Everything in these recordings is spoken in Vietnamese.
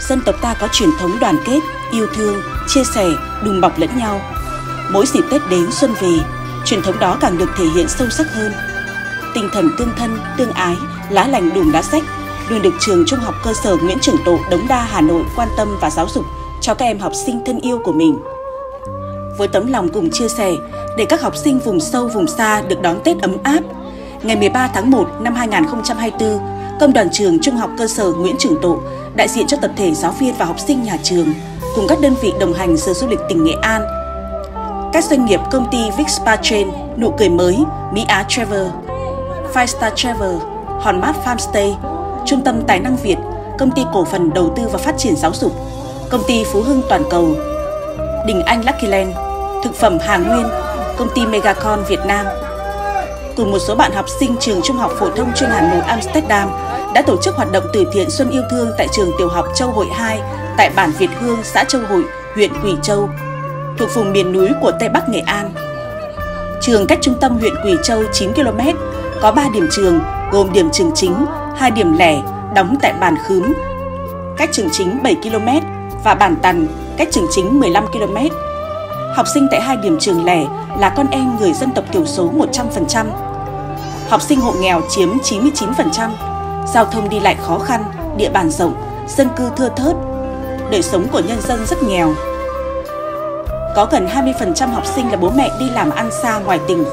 dân tộc ta có truyền thống đoàn kết, yêu thương, chia sẻ, đùm bọc lẫn nhau. Mỗi dịp Tết đến xuân về, truyền thống đó càng được thể hiện sâu sắc hơn. Tinh thần tương thân, tương ái, lá lành đùm lá sách luôn được trường Trung học cơ sở Nguyễn Trường Tộ Đống Đa Hà Nội quan tâm và giáo dục cho các em học sinh thân yêu của mình. Với tấm lòng cùng chia sẻ để các học sinh vùng sâu vùng xa được đón Tết ấm áp, ngày 13 tháng 1 năm 2024, Công đoàn trường Trung học cơ sở Nguyễn Trường Tộ, đại diện cho tập thể giáo viên và học sinh nhà trường, cùng các đơn vị đồng hành Sở Du lịch tỉnh Nghệ An, các doanh nghiệp công ty Vic Spa Chain, Nụ Cười Mới, Mỹ Á Travel, Five Star Travel, Hòn Mát Farmstay, Trung tâm Tài năng Việt, Công ty Cổ phần Đầu tư và Phát triển Giáo dục, Công ty Phú Hưng Toàn cầu, Đình Anh Lucky Land, Thực phẩm Hà Nguyên, Công ty Megacon Việt Nam, cùng một số bạn học sinh trường Trung học phổ thông chuyên Hà Nội Amsterdam đã tổ chức hoạt động từ thiện Xuân yêu thương tại trường tiểu học Châu Hội 2 tại bản Việt Hương, xã Châu Hội, huyện Quỳ Châu, thuộc vùng miền núi của Tây Bắc Nghệ An. Trường cách trung tâm huyện Quỳ Châu 9 km, có 3 điểm trường gồm điểm trường chính, 2 điểm lẻ đóng tại bản Khướm, cách trường chính 7 km và bản Tần, cách trường chính 15 km. Học sinh tại hai điểm trường lẻ là con em người dân tộc thiểu số 100%. Học sinh hộ nghèo chiếm 99%, giao thông đi lại khó khăn, địa bàn rộng, dân cư thưa thớt, đời sống của nhân dân rất nghèo. Có gần 20% học sinh là bố mẹ đi làm ăn xa ngoài tỉnh.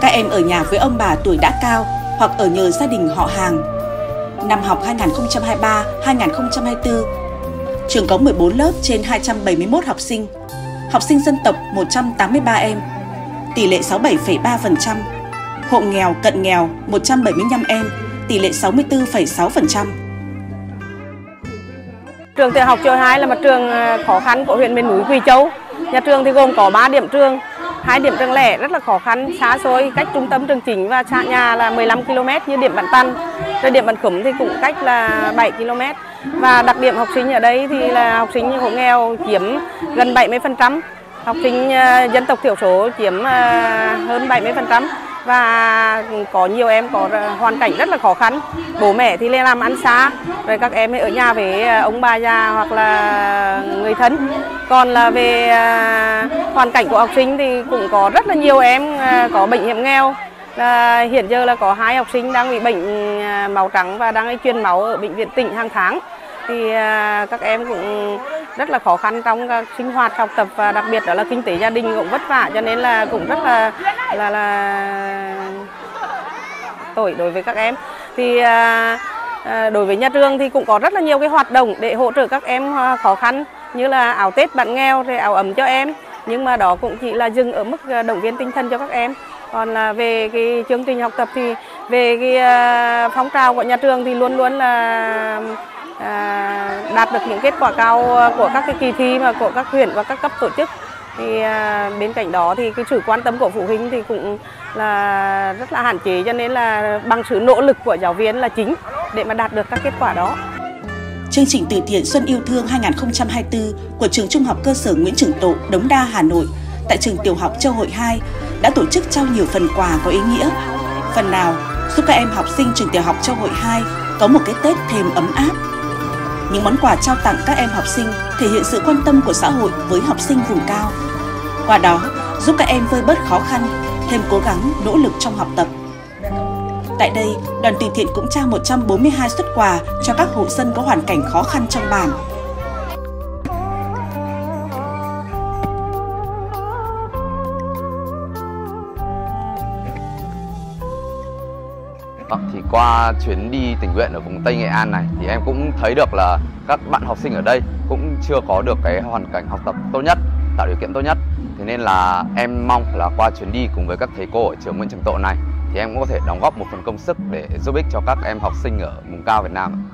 Các em ở nhà với ông bà tuổi đã cao hoặc ở nhờ gia đình họ hàng. Năm học 2023-2024, trường có 14 lớp trên 271 học sinh, học sinh dân tộc 183 em, tỷ lệ 67,3%, hộ nghèo cận nghèo 175 em, tỷ lệ 64,6%. Trường tiểu học Châu 2 là một trường à, khó khăn của huyện miền núi Quỳ Châu. Nhà trường thì gồm có 3 điểm trường, hai điểm trường lẻ rất là khó khăn, xa xôi, cách trung tâm trường chính và xa nhà là 15 km như điểm Bản Tân. Rồi điểm Bản Khủng thì cũng cách là 7 km. Và đặc điểm học sinh ở đây thì là học sinh hộ nghèo chiếm gần 70%, học sinh à, dân tộc thiểu số chiếm à, hơn 70% và có nhiều em có hoàn cảnh rất là khó khăn. Bố mẹ thì lên làm ăn xa, rồi các em ở nhà với ờ, ông bà già hoặc là người thân. Còn là về ờ, hoàn cảnh của học sinh thì cũng có rất là nhiều em ờ, có bệnh hiểm nghèo. Là hiện giờ là có hai học sinh đang bị bệnh máu trắng và đang đi truyền máu ở bệnh viện tỉnh hàng tháng. Thì các em cũng rất là khó khăn trong các sinh hoạt, học tập và đặc biệt đó là kinh tế gia đình cũng vất vả, cho nên là cũng rất là là là tuổi đối với các em. Thì à, à, đối với nhà trường thì cũng có rất là nhiều cái hoạt động để hỗ trợ các em à, khó khăn như là áo Tết bạn nghèo rồi áo ấm cho em. Nhưng mà đó cũng chỉ là dừng ở mức à, động viên tinh thần cho các em. Còn là về cái chương trình học tập thì về cái phong trào của nhà trường thì luôn luôn là đạt được những kết quả cao của các cái kỳ thi mà của các huyện và các cấp tổ chức thì à, bên cạnh đó thì cái sự quan tâm của phụ huynh thì cũng là rất là hạn chế cho nên là bằng sự nỗ lực của giáo viên là chính để mà đạt được các kết quả đó. Chương trình từ thiện Xuân yêu thương 2024 của trường Trung học cơ sở Nguyễn Trường Tộ, Đống Đa, Hà Nội tại trường tiểu học Châu Hội 2 đã tổ chức trao nhiều phần quà có ý nghĩa. Phần nào giúp các em học sinh trường tiểu học Châu Hội 2 có một cái Tết thêm ấm áp những món quà trao tặng các em học sinh thể hiện sự quan tâm của xã hội với học sinh vùng cao. Qua đó, giúp các em vơi bớt khó khăn, thêm cố gắng, nỗ lực trong học tập. Tại đây, đoàn từ thiện cũng trao 142 xuất quà cho các hộ dân có hoàn cảnh khó khăn trong bản. Ờ, thì qua chuyến đi tình nguyện ở vùng Tây Nghệ An này thì em cũng thấy được là các bạn học sinh ở đây cũng chưa có được cái hoàn cảnh học tập tốt nhất, tạo điều kiện tốt nhất. Thế nên là em mong là qua chuyến đi cùng với các thầy cô ở trường Nguyễn Trường Tộ này thì em cũng có thể đóng góp một phần công sức để giúp ích cho các em học sinh ở vùng cao Việt Nam.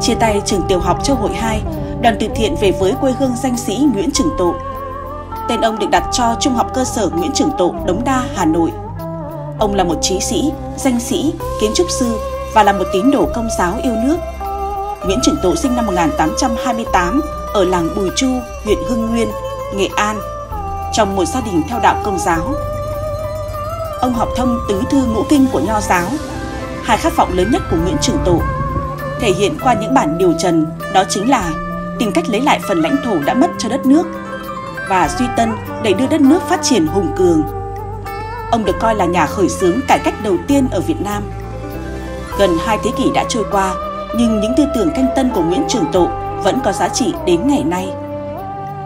Chia tay trường tiểu học Châu Hội 2, đoàn từ thiện về với quê hương danh sĩ Nguyễn Trường Tộ. Tên ông được đặt cho Trung học cơ sở Nguyễn Trường Tộ, Đống Đa, Hà Nội Ông là một trí sĩ, danh sĩ, kiến trúc sư và là một tín đồ công giáo yêu nước. Nguyễn Trường Tộ sinh năm 1828 ở làng Bùi Chu, huyện Hưng Nguyên, Nghệ An, trong một gia đình theo đạo công giáo. Ông học thông tứ thư ngũ kinh của Nho giáo. Hai khát vọng lớn nhất của Nguyễn Trường Tộ thể hiện qua những bản điều trần đó chính là tìm cách lấy lại phần lãnh thổ đã mất cho đất nước và duy tân để đưa đất nước phát triển hùng cường. Ông được coi là nhà khởi xướng cải cách đầu tiên ở Việt Nam. Gần hai thế kỷ đã trôi qua, nhưng những tư tưởng canh tân của Nguyễn Trường Tộ vẫn có giá trị đến ngày nay.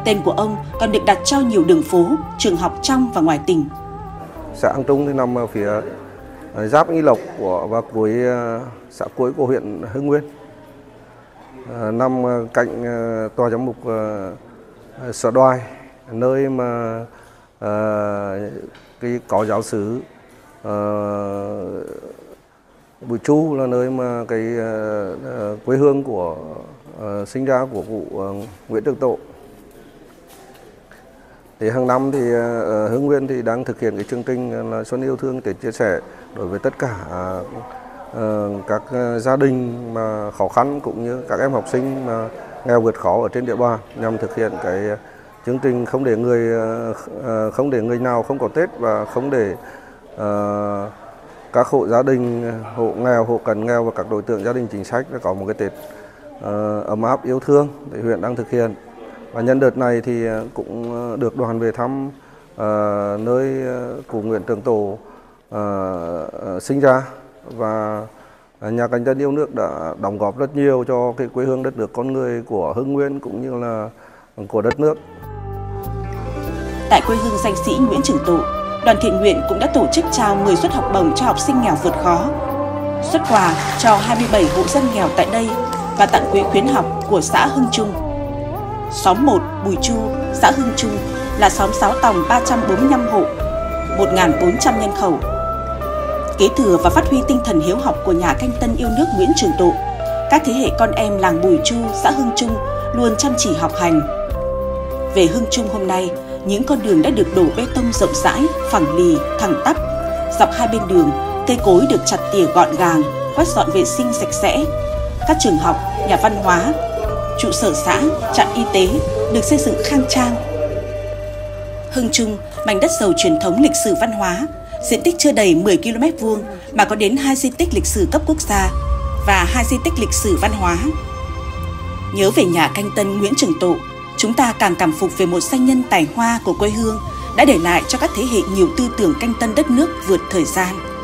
Tên của ông còn được đặt cho nhiều đường phố, trường học trong và ngoài tỉnh. Xã An Trung thì nằm ở phía giáp Nghi Lộc của và cuối ờ, xã cuối của huyện Hưng Nguyên. Ờ, nằm ờ, cạnh tòa giám mục sở đoài nơi mà Ờ, cái có giáo sứ ờ, Bùi Chu là nơi mà cái ờ, quê hương của sinh ra của cụ Nguyễn Trường Tộ. Thì hàng năm thì ở Hưng Nguyên thì đang thực hiện cái chương trình là Xuân yêu thương để chia sẻ đối với tất cả các gia đình mà khó khăn cũng như các em học sinh mà nghèo vượt khó ở trên địa bàn nhằm thực hiện cái chương trình không để người ờ, ờ, không để người nào không có Tết và không để ờ, các hộ gia đình hộ nghèo hộ cận nghèo và các đối tượng gia đình chính sách có một cái Tết ấm áp yêu thương để huyện đang thực hiện và nhân đợt này thì cũng được đoàn về thăm uh, nơi cụ Nguyễn Trường Tổ uh, sinh ra và nhà cảnh dân yêu nước đã đóng góp rất nhiều cho cái quê hương đất nước con người của Hưng Nguyên cũng như là của đất nước. Tại quê hương danh sĩ Nguyễn Trường Tộ, đoàn thiện nguyện cũng đã tổ chức trao 10 suất học bổng cho học sinh nghèo vượt khó. Xuất quà cho 27 hộ dân nghèo tại đây và tặng quỹ khuyến học của xã Hưng Trung. Xóm 1 Bùi Chu, xã Hưng Trung là xóm 6 tòng 345 hộ, 1.400 nhân khẩu. Kế thừa và phát huy tinh thần hiếu học của nhà canh tân yêu nước Nguyễn Trường Tộ, các thế hệ con em làng Bùi Chu, xã Hưng Trung luôn chăm chỉ học hành. Về Hưng Trung hôm nay, những con đường đã được đổ bê tông rộng rãi, phẳng lì, thẳng tắp. Dọc hai bên đường, cây cối được chặt tỉa gọn gàng, quét dọn vệ sinh sạch sẽ. Các trường học, nhà văn hóa, trụ sở xã, trạm y tế được xây dựng khang trang. Hưng Trung, mảnh đất giàu truyền thống lịch sử văn hóa, diện tích chưa đầy 10 km vuông mà có đến hai di tích lịch sử cấp quốc gia và hai di tích lịch sử văn hóa. Nhớ về nhà canh tân Nguyễn Trường Tộ, chúng ta càng cảm phục về một danh nhân tài hoa của quê hương, đã để lại cho các thế hệ nhiều tư tưởng canh tân đất nước vượt thời gian.